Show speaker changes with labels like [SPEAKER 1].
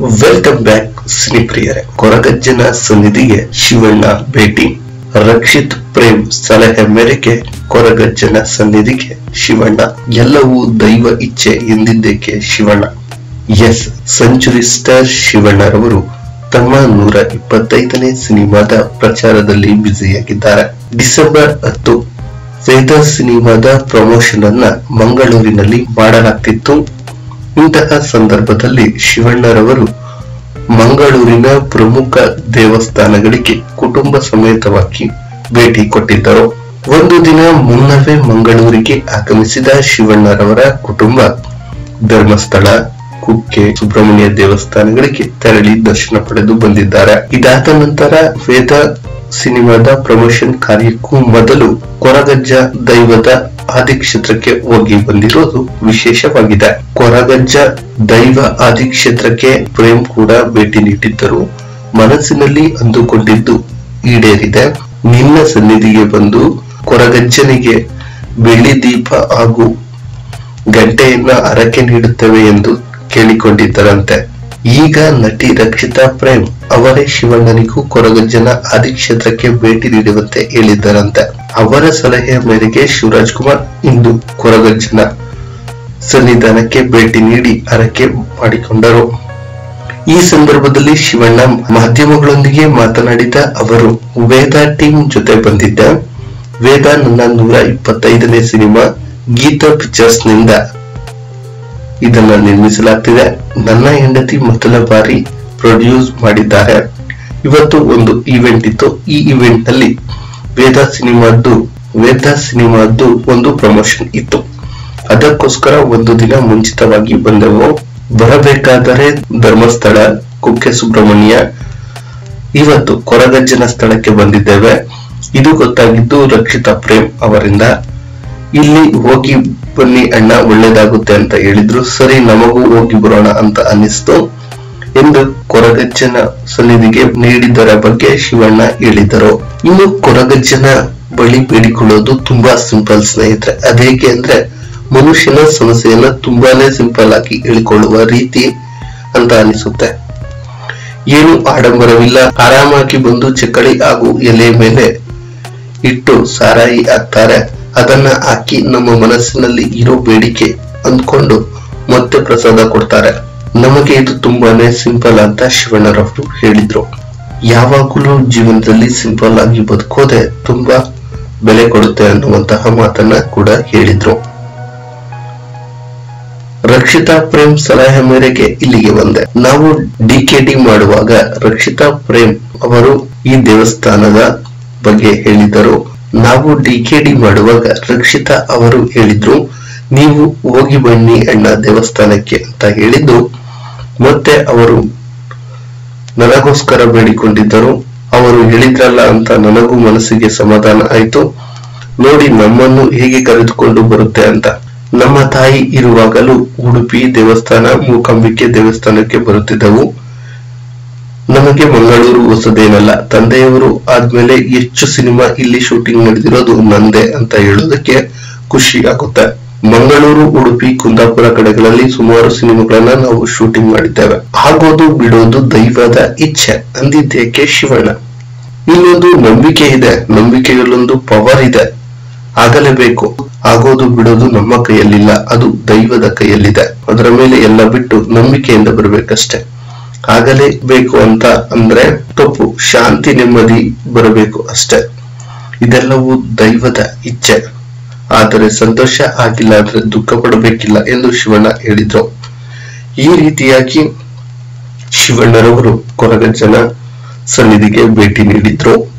[SPEAKER 1] Welcome back ಸಿನಿಪ್ರಿಯರೇ ಕೊರಗಜ್ಜನ ಸನ್ನಿಧಿಗೆ ಶಿವಣ್ಣ ಭೇಟಿ. ರಕ್ಷಿತ್ ಪ್ರೇಮ್ ಸಲಹೆ ಮೇರೆಗೆ ಕೊರಗಜ್ಜನ ಸನ್ನಿಧಿಗೆ ಶಿವಣ್ಣ. ಎಲ್ಲವೂ ದೈವ ಇಚ್ಛೆ ಎಂದಿದ್ದಕ್ಕೆ ಶಿವಣ್ಣ. ಎಸ್ ಸೆಂಚುರಿ ಸ್ಟಾರ್ ಶಿವಣ್ಣರವರು ತಮ್ಮ ನೂರ ಇಪ್ಪತ್ತೈದನೇ ಸಿನಿಮಾದ ಪ್ರಚಾರದಲ್ಲಿ ಬ್ಯುಸಿಯಾಗಿದ್ದಾರೆ. ಡಿಸೆಂಬರ್ ಹತ್ತು ವೇದ ಸಿನಿಮಾದ ಪ್ರಮೋಷನ್ ಅನ್ನ ಮಂಗಳೂರಿನಲ್ಲಿ ಮಾಡಲಾಗ್ತಿತ್ತು. ಇಂತಹ ಸಂದರ್ಭದಲ್ಲಿ ಶಿವಣ್ಣರವರು ಮಂಗಳೂರಿನ ಪ್ರಮುಖ ದೇವಸ್ಥಾನಗಳಿಗೆ ಕುಟುಂಬ ಸಮೇತವಾಗಿ ಭೇಟಿ ಕೊಟ್ಟಿದ್ದರು. ಒಂದು ದಿನ ಮುನ್ನವೇ ಮಂಗಳೂರಿಗೆ ಆಗಮಿಸಿದ ಶಿವಣ್ಣರವರ ಕುಟುಂಬ ಧರ್ಮಸ್ಥಳ, ಕುಕ್ಕೆ, ಸುಬ್ರಹ್ಮಣ್ಯ ದೇವಸ್ಥಾನಗಳಿಗೆ ತೆರಳಿ ದರ್ಶನ ಪಡೆದು ಬಂದಿದ್ದಾರೆ. ಇದಾದ ನಂತರ ವೇದ ಸಿನಿಮಾದ ಪ್ರಮೋಷನ್ ಕಾರ್ಯಕ್ಕೂ ಮೊದಲು ಕೊರಗಜ್ಜ ದೈವದ ಆದಿಕ್ಷೇತ್ರಕ್ಕೆ ಹೋಗಿ ಬಂದಿರೋದು ವಿಶೇಷವಾಗಿದೆ. ಕೊರಗಜ್ಜ ದೈವ ಆದಿಕ್ಷೇತ್ರಕ್ಕೆ ಪ್ರೇಮ್ ಕೂಡ ಭೇಟಿ ನೀಡಿದ್ದರು. ಮನಸ್ಸಿನಲ್ಲಿ ಅಂದುಕೊಂಡಿದ್ದು ಈಡೇರಿದೆ. ನಿನ್ನ ಸನ್ನಿಧಿಗೆ ಬಂದು ಕೊರಗಜ್ಜನಿಗೆ ಬೆಳ್ಳಿ ದೀಪ ಹಾಗೂ ಗಂಟೆಯನ್ನ ಹರಕೆ ನೀಡುತ್ತವೆ ಎಂದು ಕೇಳಿಕೊಂಡಿದ್ದರಂತೆ. ಈಗ ನಟಿ ರಕ್ಷಿತಾ ಪ್ರೇಮ್ ಅವರೇ ಶಿವಣ್ಣನಿಗೂ ಕೊರಗಜ್ಜನ ಆದಿಕ್ಷೇತ್ರಕ್ಕೆ ಭೇಟಿ ನೀಡುವಂತೆ ಹೇಳಿದ್ದರಂತೆ. ಅವರ ಸಲಹೆಯ ಮೇರೆಗೆ ಶಿವರಾಜ್ ಕುಮಾರ್ ಇಂದು ಕೊರಗಜ್ಜನ ಸನ್ನಿಧಾನಕ್ಕೆ ಭೇಟಿ ನೀಡಿ ಹರಕೆ ಮಾಡಿಕೊಂಡರು. ಈ ಸಂದರ್ಭದಲ್ಲಿ ಶಿವಣ್ಣ ಮಾಧ್ಯಮಗಳೊಂದಿಗೆ ಮಾತನಾಡಿದ ಅವರು, ವೇದ ಟೀಮ್ ಜೊತೆ ಬಂದಿದ್ದ ವೇದ ನನ್ನ ನೂರ ಇಪ್ಪತ್ತೈದನೇ ಸಿನಿಮಾ ಗೀತಾ ಪಿಕ್ಚರ್ಸ್ನಿಂದ ಇದನ್ನ ನಿರ್ಮಿಸಲಾಗ್ತಿದೆ. ನನ್ನ ಹೆಂಡತಿ ಮೊದಲ ಬಾರಿ ಪ್ರೊಡ್ಯೂಸ್ ಮಾಡಿದ್ದಾರೆ. ಇವತ್ತು ಒಂದು ಈವೆಂಟ್ ಇತ್ತು. ಈ ಈವೆಂಟ್ನಲ್ಲಿ ವೇದ ಸಿನಿಮಾದ್ದು ವೇದ ಸಿನಿಮಾದ್ದು ಒಂದು ಪ್ರಮೋಷನ್ ಇತ್ತು. ಅದಕ್ಕೋಸ್ಕರ ಒಂದು ದಿನ ಮುಂಚಿತವಾಗಿ ಬಂದೆವು. ಬರಬೇಕಾದರೆ ಧರ್ಮಸ್ಥಳ, ಕುಕ್ಕೆ ಸುಬ್ರಹ್ಮಣ್ಯ, ಇವತ್ತು ಕೊರಗಜ್ಜನ ಸ್ಥಳಕ್ಕೆ ಬಂದಿದ್ದೇವೆ. ಇದು ಗೊತ್ತಾಗಿದ್ದು ರಕ್ಷಿತಾ ಪ್ರೇಮ್ ಅವರಿಂದ. ಇಲ್ಲಿ ಹೋಗಿ ಬನ್ನಿ, ಅಣ್ಣ, ಒಳ್ಳೇದಾಗುತ್ತೆ ಅಂತ ಹೇಳಿದ್ರು. ಸರಿ, ನಮಗೂ ಹೋಗಿ ಬರೋಣ ಅಂತ ಅನ್ನಿಸ್ತು. ಎಂದು ಕೊರಗಜ್ಜನ ಸನ್ನಿಧಿಗೆ ನೀಡಿದ್ದರ ಬಗ್ಗೆ ಶಿವಣ್ಣ ಹೇಳಿದರು. ಇನ್ನು ಕೊರಗಜ್ಜನ ಬಳಿ ಬೇಡಿಕೊಳ್ಳೋದು ತುಂಬಾ ಸಿಂಪಲ್ ಸ್ನೇಹಿತರೆ. ಅದೇಕೆ ಅಂದ್ರೆ, ಮನುಷ್ಯನ ಸಮಸ್ಯೆಯನ್ನ ತುಂಬಾನೇ ಸಿಂಪಲ್ ಆಗಿ ಹೇಳಿಕೊಳ್ಳುವ ರೀತಿ ಅಂತ ಅನಿಸುತ್ತೆ ಏನು ಆಡಂಬರವಿಲ್ಲ. ಆರಾಮಾಗಿ ಬಂದು ಚಕ್ಕಳಿ ಹಾಗೂ ಎಲೆ ಮೇಲೆ ಇಟ್ಟು ಸಾರಾಯಿ ಹಾಕ್ತಾರೆ. ಅದನ್ನ ಹಾಕಿ ನಮ್ಮ ಮನಸ್ಸಿನಲ್ಲಿ ಇರೋ ಬೇಡಿಕೆ ಅಂದ್ಕೊಂಡು ಮತ್ತೆ ಪ್ರಸಾದ ಕೊಡ್ತಾರೆ. ನಮಗೆ ಇದು ತುಂಬಾನೇ ಸಿಂಪಲ್ ಅಂತ ಶಿವಣ್ಣರವರು ಹೇಳಿದ್ರು. ಯಾವಾಗಲೂ ಜೀವನದಲ್ಲಿ ಸಿಂಪಲ್ ಆಗಿ ಬದುಕೋದೆ ತುಂಬಾ ಬೆಲೆ ಕೊಡುತ್ತೆ ಅನ್ನುವಂತಹ ಮಾತನ್ನ ಕೂಡ ಹೇಳಿದ್ರು. ರಕ್ಷಿತಾ ಪ್ರೇಮ್ ಸಲಹೆ ಮೇರೆಗೆ ಇಲ್ಲಿಗೆ ಬಂದೆ. ನಾವು ಡಿ ಡಿಕೆಡಿ ಮಾಡುವಾಗ ರಕ್ಷಿತಾ ಪ್ರೇಮ್ ಅವರು ಈ ದೇವಸ್ಥಾನದ ಬಗ್ಗೆ ಹೇಳಿದರು ನಾವು ಡಿಕೆಡಿ ಮಾಡುವಾಗ ರಕ್ಷಿತಾ ಅವರು ಹೇಳಿದ್ರು, ನೀವು ಹೋಗಿ ಬನ್ನಿ ಅಣ್ಣ ದೇವಸ್ಥಾನಕ್ಕೆ ಅಂತ ಹೇಳಿದ್ದು, ಮತ್ತೆ ಅವರು ನನಗೋಸ್ಕರ ಬೇಡಿಕೊಂಡಿದ್ದರು. ಅವರು ಹೇಳಿದ್ರಲ್ಲ ಅಂತ ನನಗೂ ಮನಸ್ಸಿಗೆ ಸಮಾಧಾನ ಆಯ್ತು. ನೋಡಿ, ನಮ್ಮನ್ನು ಹೇಗೆ ಕರೆದುಕೊಂಡು ಬರುತ್ತೆ ಅಂತ. ನಮ್ಮ ತಾಯಿ ಇರುವಾಗಲೂ ಉಡುಪಿ ದೇವಸ್ಥಾನ, ಮೂಕಾಂಬಿಕೆ ದೇವಸ್ಥಾನಕ್ಕೆ ಬರುತ್ತಿದ್ದವು. ನಮಗೆ ಮಂಗಳೂರು ಹೊಸದೇನಲ್ಲ, ತಂದೆಯವರು ಆದ್ಮೇಲೆ ಹೆಚ್ಚು ಸಿನಿಮಾ ಇಲ್ಲಿ ಶೂಟಿಂಗ್ ನಡೆದಿರೋದು ನಂದೇ ಅಂತ ಹೇಳೋದಕ್ಕೆ ಖುಷಿ ಆಗುತ್ತೆ. ಮಂಗಳೂರು, ಉಡುಪಿ, ಕುಂದಾಪುರ ಕಡೆಗಳಲ್ಲಿ ಸುಮಾರು ಸಿನಿಮಾಗಳನ್ನ ನಾವು ಶೂಟಿಂಗ್ ಮಾಡಿದ್ದೇವೆ. ಆಗೋದು ಬಿಡೋದು ದೈವದ ಇಚ್ಛೆ ಅಂದಿದ್ದೇಕೆ ಶಿವಣ್ಣ. ಇಲ್ಲೊಂದು ನಂಬಿಕೆ ಇದೆ ನಂಬಿಕೆಯಲ್ಲೊಂದು ಪವರ್ ಇದೆ. ಆಗಲೇಬೇಕು, ಆಗೋದು ಬಿಡೋದು ನಮ್ಮ ಕೈಯಲ್ಲಿಲ್ಲ, ಅದು ದೈವದ ಕೈಯಲ್ಲಿದೆ. ಅದರ ಮೇಲೆ ಎಲ್ಲ ಬಿಟ್ಟು ನಂಬಿಕೆಯಿಂದ ಬರಬೇಕಷ್ಟೆ. ಆಗಲೇಬೇಕು ಅಂತ ಅಂದ್ರೆ ತಪ್ಪು, ಶಾಂತಿ, ನೆಮ್ಮದಿ ಬರಬೇಕು ಅಷ್ಟೆ. ಇದೆಲ್ಲವೂ ದೈವದ ಇಚ್ಛೆ. ಆದರೆ ಸಂತೋಷ ಆಗಿಲ್ಲ ಅಂದ್ರೆ ದುಃಖ ಪಡಬೇಕಿಲ್ಲ ಎಂದು ಶಿವಣ್ಣ ಹೇಳಿದ್ರು. ಈ ರೀತಿಯಾಗಿ ಶಿವಣ್ಣರವರು ಕೊರಗಜ್ಜನ ಸನ್ನಿಧಿಗೆ ಭೇಟಿ ನೀಡಿದ್ರು.